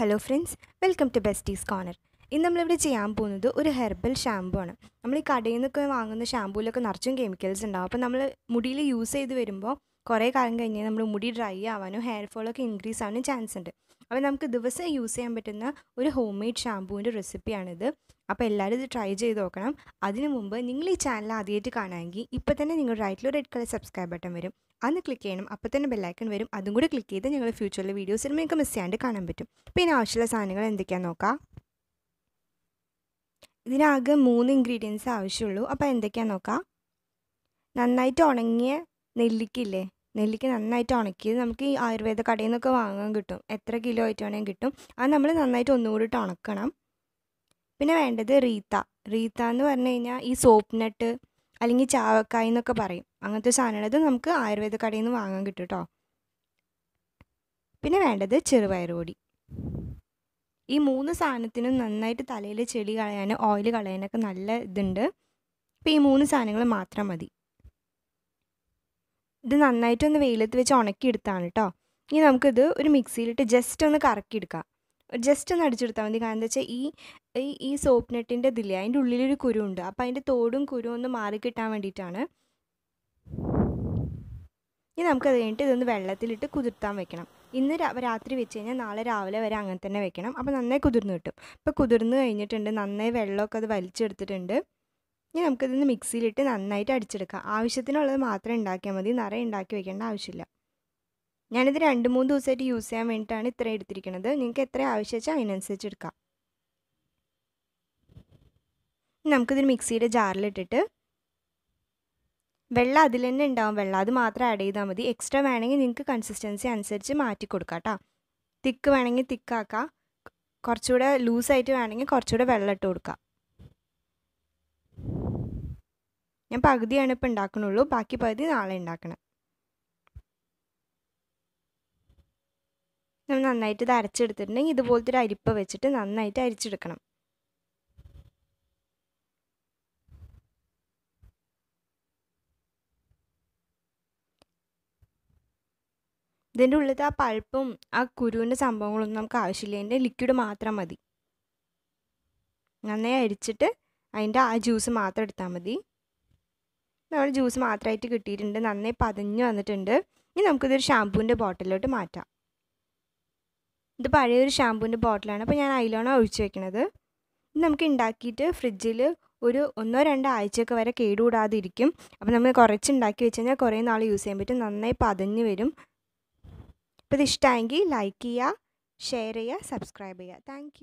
Hello friends welcome to besties corner ഇന്ന് നമ്മളിവിടെ ചെയ്യാൻ പോകുന്നത് ഒരു ഹെർബൽ ഷാമ്പു ആണ്. നമ്മൾ ഈ കടയിൽ നിന്നൊക്കെ വാങ്ങുന്ന ഷാമ്പൂലൊക്കെ നിറച്ചും കെമിക്കൽസ് ഉണ്ടാവും. അപ്പോൾ നമ്മൾ മുടിയിൽ യൂസ് ചെയ്ത് വരുമ്പോൾ കുറേ കാലം കഴിഞ്ഞ് നമ്മൾ മുടി ഡ്രൈ ആവാനും ഹെയർ ഫോളൊക്കെ ഇൻക്രീസ് ആവാനും ചാൻസ് ഉണ്ട്. അപ്പോൾ നമുക്ക് ദിവസം യൂസ് ചെയ്യാൻ പറ്റുന്ന ഒരു ഹോം മെയ്ഡ് ഷാമ്പൂവിന്റെ റെസിപ്പിയാണിത് അപ്പോൾ എല്ലാവരും ഇത് ട്രൈ ചെയ്ത് നോക്കണം. അതിനു മുമ്പ് നിങ്ങൾ ഈ ചാനൽ ആദ്യമായിട്ട് കാണാമെങ്കിൽ ഇപ്പോൾ തന്നെ നിങ്ങൾ റൈറ്റിൽ റെഡ് കളർ സബ്സ്ക്രൈബ് ബട്ടൺ വരും. അന്ന് ക്ലിക്ക് ചെയ്യണം. അപ്പോൾ തന്നെ ബെല്ലൈക്കൺ വരും. അതും കൂടി ക്ലിക്ക് ചെയ്ത് ഞങ്ങൾ ഫ്യൂച്ചറിലെ വീഡിയോസിൽ നിങ്ങൾക്ക് മിസ് ചെയ്യാണ്ട് കാണാൻ പറ്റും. പിന്നെ ആവശ്യമുള്ള സാധനങ്ങൾ എന്തൊക്കെയാണെന്ന് നോക്കാം. ഇതിനാകെ മൂന്ന് ഇൻഗ്രീഡിയൻസ് ആവശ്യമുള്ളൂ. അപ്പോൾ എന്തൊക്കെയാണെന്ന് നോക്കാം. നന്നായിട്ട് ഉണങ്ങിയ നെല്ലിക്കില്ലേ നെല്ലിക്ക നന്നായിട്ട് ഉണക്കിയത് നമുക്ക് ഈ ആയുർവേദ കടയിൽ നിന്നൊക്കെ വാങ്ങാൻ കിട്ടും. എത്ര കിലോ ആയിട്ട് വേണമെങ്കിൽ കിട്ടും. അത് നമ്മൾ നന്നായിട്ട് ഒന്നുകൂടി ഉണക്കണം. പിന്നെ വേണ്ടത് റീത്ത. റീത്ത എന്ന് പറഞ്ഞു കഴിഞ്ഞാൽ ഈ സോപ്പ് നട്ട് അല്ലെങ്കിൽ ചാവക്കായ എന്നൊക്കെ പറയും. അങ്ങനത്തെ സാധനമാണ് നമുക്ക് ആയുർവേദ കടയിൽ നിന്ന് വാങ്ങാൻ കിട്ടും കേട്ടോ പിന്നെ വേണ്ടത് ചെറുപയറുപൊടി ഈ മൂന്ന് സാധനത്തിനും നന്നായിട്ട് തലയിൽ ചെളി കളയാനും ഓയിൽ കളയാനൊക്കെ നല്ല ഇതുണ്ട്. അപ്പോൾ ഈ മൂന്ന് സാധനങ്ങൾ മാത്രം മതി. ഇത് നന്നായിട്ടൊന്ന് വെയിലത്ത് വെച്ച് ഉണക്കിയെടുത്താണ് കേട്ടോ ഇനി നമുക്കിത് ഒരു മിക്സിയിലിട്ട് ജസ്റ്റ് ഒന്ന് കറക്കിയെടുക്കാം. ജസ്റ്റ് ഒന്ന് അടിച്ചെടുത്താൽ മതി. കാരണം എന്താ വെച്ചാൽ ഈ ഈ സോപ്പ് നെട്ടിന്റെ ഇതില്ലേ അതിന്റെ ഉള്ളിലൊരു കുരുണ്ട് അപ്പോൾ അതിന്റെ തോടും കുരുവും ഒന്ന് മാറി കിട്ടാൻ വേണ്ടിയിട്ടാണ്. ഇനി നമുക്കത് കഴിഞ്ഞിട്ട് ഇതൊന്ന് വെള്ളത്തിലിട്ട് കുതിർത്താൻ വെക്കണം. ഇന്ന് രാത്രി വെച്ച് കഴിഞ്ഞാൽ നാളെ രാവിലെ വരെ അങ്ങനെ തന്നെ വെക്കണം. അപ്പോൾ നന്നായി കുതിർന്ന് കിട്ടും. അപ്പോൾ കുതിർന്ന് കഴിഞ്ഞിട്ടുണ്ട്. നന്നായി വെള്ളമൊക്കെ അത് വലിച്ചെടുത്തിട്ടുണ്ട്. ഇനി നമുക്കിതൊന്ന് മിക്സിയിലിട്ട് നന്നായിട്ട് അടിച്ചെടുക്കാം. ആവശ്യത്തിനുള്ളത് മാത്രം ഉണ്ടാക്കിയാൽ മതി. നിറയെ ഉണ്ടാക്കി വെക്കേണ്ട ആവശ്യമില്ല. ഞാനിത് രണ്ട് മൂന്ന് ദിവസമായിട്ട് യൂസ് ചെയ്യാൻ വേണ്ടിയിട്ടാണ് ഇത്ര എടുത്തിരിക്കുന്നത്. നിങ്ങൾക്ക് എത്ര ആവശ്യം വെച്ചാൽ അതിനനുസരിച്ച് എടുക്കാം. നമുക്കിതിന് മിക്സിയുടെ ജാറിലിട്ടിട്ട് വെള്ളം അതിൽ തന്നെ ഉണ്ടാവും. വെള്ളം അത് മാത്രം ആഡ് ചെയ്താൽ മതി. എക്സ്ട്രാ വേണമെങ്കിൽ നിങ്ങൾക്ക് കൺസിസ്റ്റൻസി അനുസരിച്ച് മാറ്റി കൊടുക്കാം കേട്ടോ. തിക്ക് വേണമെങ്കിൽ തിക്കാക്കാം കുറച്ചുകൂടെ ലൂസായിട്ട് വേണമെങ്കിൽ കുറച്ചുകൂടെ വെള്ളം ഇട്ട് കൊടുക്കാം. ഞാൻ പകുതിയാണ് ഇപ്പോൾ ഉണ്ടാക്കണുള്ളൂ ബാക്കി പകുതി നാളെ ഉണ്ടാക്കണം നമ്മൾ നന്നായിട്ട് ഇത് അരച്ചെടുത്തിട്ടുണ്ടെങ്കിൽ ഇതുപോലത്തെ ഒരു അരിപ്പ വെച്ചിട്ട് നന്നായിട്ട് അരിച്ചെടുക്കണം. ഇതിന്റെ ഉള്ളിലത്തെ ആ പൾപ്പും ആ കുരുവിന്റെ സംഭവങ്ങളൊന്നും നമുക്ക് ആവശ്യമില്ല. അതിന്റെ ലിക്വിഡ് മാത്രം മതി. നന്നായി അരിച്ചിട്ട് അതിന്റെ ആ ജ്യൂസ് മാത്രം എടുത്താൽ മതി. നമ്മുടെ ജ്യൂസ് മാത്രമായിട്ട് കിട്ടിയിട്ടുണ്ട്. നന്നായി പതഞ്ഞ് വന്നിട്ടുണ്ട്. ഇനി നമുക്കിതൊരു ഷാമ്പൂവിന്റെ ബോട്ടിലോട്ട് മാറ്റാം. ഇത് പഴയൊരു ഷാമ്പൂവിന്റെ ബോട്ടിലാണ്. അപ്പോൾ ഞാൻ അതിലാണ് ഒഴിച്ച് വെക്കണത്. ഇത് നമുക്ക് ഉണ്ടാക്കിയിട്ട് ഫ്രിഡ്ജിൽ ഒരു ഒന്നോ രണ്ടോ ആഴ്ചയൊക്കെ വരെ കേടുകൂടാതെ ഇരിക്കും അപ്പോൾ നമുക്ക് കുറച്ച് ഉണ്ടാക്കി വെച്ച് കഴിഞ്ഞാൽ കുറേ നാൾ യൂസ് ചെയ്യാൻ പറ്റും. നന്നായി പതഞ്ഞ് വരും. അപ്പോൾ ഇത് ഇഷ്ടമായെങ്കിൽ ലൈക്ക് ചെയ്യുക ഷെയർ ചെയ്യുക സബ്സ്ക്രൈബ് ചെയ്യുക. താങ്ക്